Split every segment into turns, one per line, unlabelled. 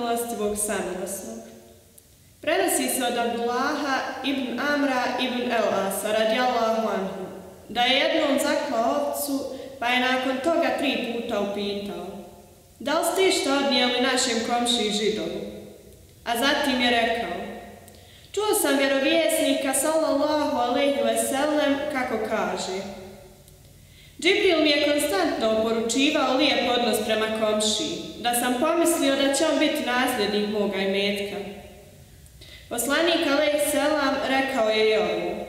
milostivog samilosnog. Prenosi se od Abdullaha ibn Amra ibn El-Asa radijallahu anhu da je jednom zaklao ovcu pa je nakon toga tri puta upitao da li ste što odnijeli našem komši židovu? A zatim je rekao čuo sam vjerovjesnika sallallahu alaihi veselem kako kaže Džibril mi je konstantno poručivao lijep odnos prema komši, da sam pomislio da će on biti nasljednik moga imetka. Poslanik alaihi selam rekao je i ovo.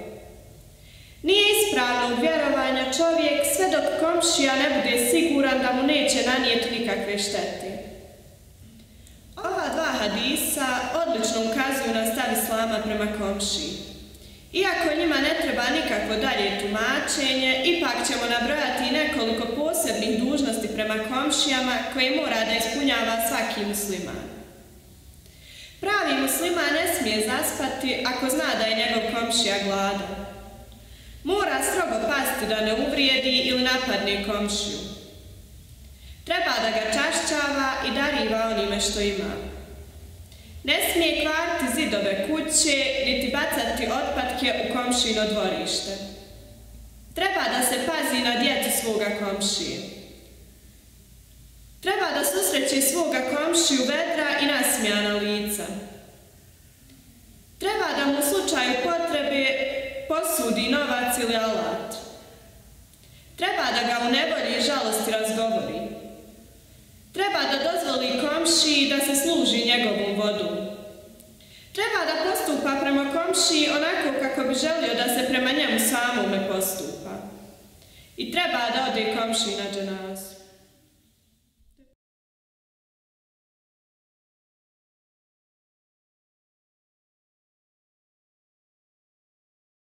Nije ispravnog vjerovanja čovjek sve dok komšija ne bude siguran da mu neće nanijeti nikakve štete. Ova dva hadisa odlično ukazuju na stav islama prema komšiji. Iako njima ne treba nikakvo dalje tumačenje, ipak ćemo nabrojati nekoliko posebnih dužnosti prema komšijama koje mora da ispunjava svaki musliman. Pravi musliman ne smije zaspati ako zna da je njegov komšija gladan. Mora strogo pasti da ne uvrijedi ili napadne komšiju. Treba da ga čašćava i dariva onime što ima. Ne smije kvarti zidove kuće, niti bacati komšino dvorište. Treba da se pazi na djecu svoga komšije. Treba da susreće svoga komšiju vedra i nasmijana lica. Treba da mu u slučaju potrebe posudi novac ili alat. Treba da ga u nevolji i žalosti razgovori. Treba da dozvoli komšiji da se služi njegovom vodom. Treba da postupa komšiji onako kako bi želio da se prema njemu samome postupa. I treba da ode komšiji na dženazu.